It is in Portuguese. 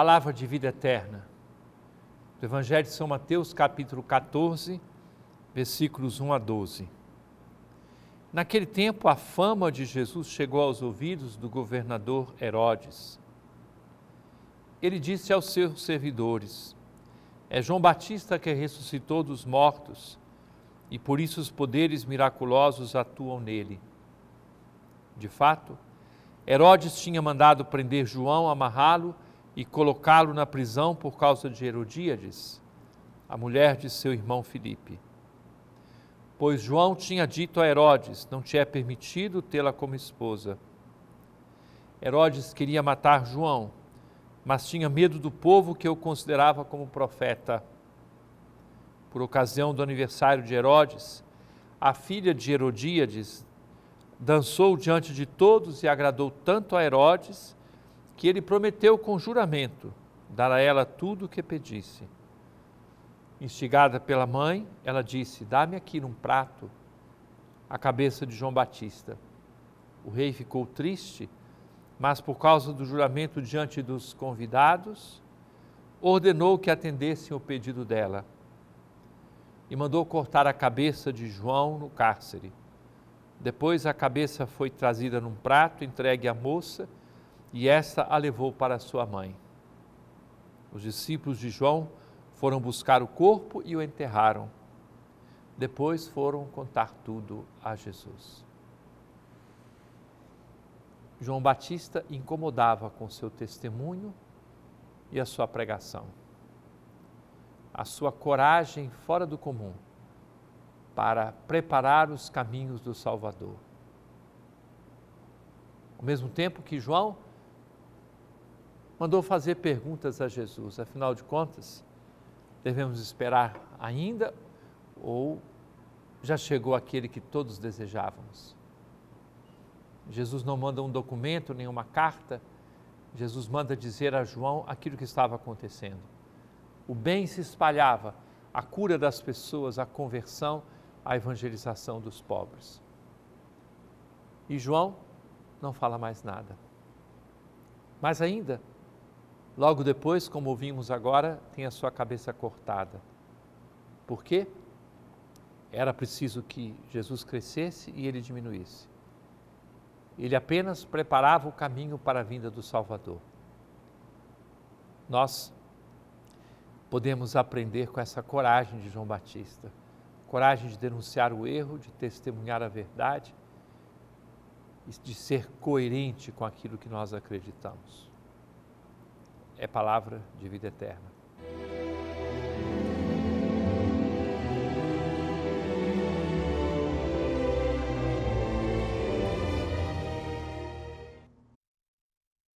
Palavra de vida eterna. Do Evangelho de São Mateus, capítulo 14, versículos 1 a 12. Naquele tempo, a fama de Jesus chegou aos ouvidos do governador Herodes. Ele disse aos seus servidores: É João Batista que ressuscitou dos mortos, e por isso os poderes miraculosos atuam nele. De fato, Herodes tinha mandado prender João, amarrá-lo e colocá-lo na prisão por causa de Herodíades, a mulher de seu irmão Filipe. Pois João tinha dito a Herodes: Não te é permitido tê-la como esposa. Herodes queria matar João, mas tinha medo do povo que o considerava como profeta. Por ocasião do aniversário de Herodes, a filha de Herodíades dançou diante de todos e agradou tanto a Herodes que ele prometeu com juramento dar a ela tudo o que pedisse. Instigada pela mãe, ela disse: Dá-me aqui num prato a cabeça de João Batista. O rei ficou triste, mas por causa do juramento diante dos convidados, ordenou que atendessem o pedido dela e mandou cortar a cabeça de João no cárcere. Depois a cabeça foi trazida num prato, entregue à moça e esta a levou para sua mãe. Os discípulos de João foram buscar o corpo e o enterraram. Depois foram contar tudo a Jesus. João Batista incomodava com seu testemunho e a sua pregação. A sua coragem fora do comum para preparar os caminhos do Salvador. Ao mesmo tempo que João mandou fazer perguntas a Jesus. Afinal de contas, devemos esperar ainda ou já chegou aquele que todos desejávamos? Jesus não manda um documento, nem uma carta. Jesus manda dizer a João aquilo que estava acontecendo. O bem se espalhava, a cura das pessoas, a conversão, a evangelização dos pobres. E João não fala mais nada. Mas ainda, Logo depois, como ouvimos agora, tem a sua cabeça cortada. Por quê? Era preciso que Jesus crescesse e ele diminuísse. Ele apenas preparava o caminho para a vinda do Salvador. Nós podemos aprender com essa coragem de João Batista coragem de denunciar o erro, de testemunhar a verdade de ser coerente com aquilo que nós acreditamos é palavra de vida eterna.